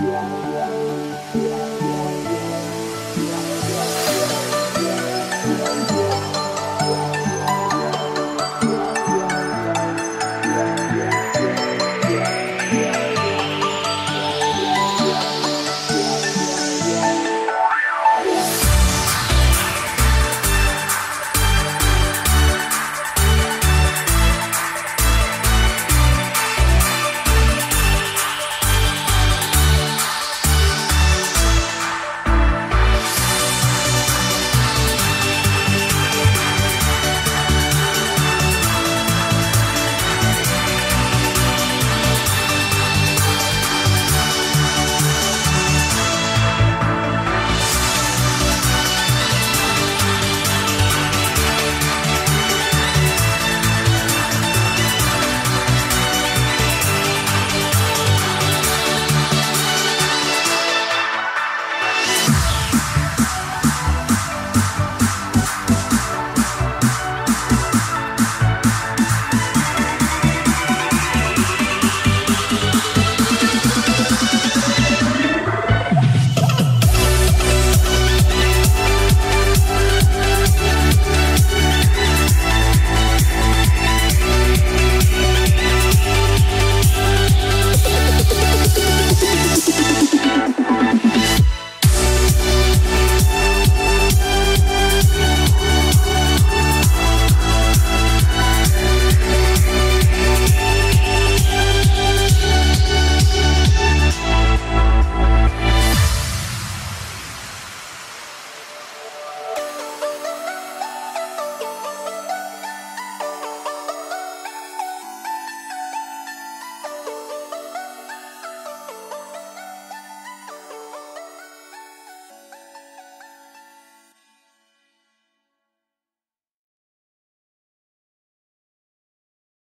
Yeah.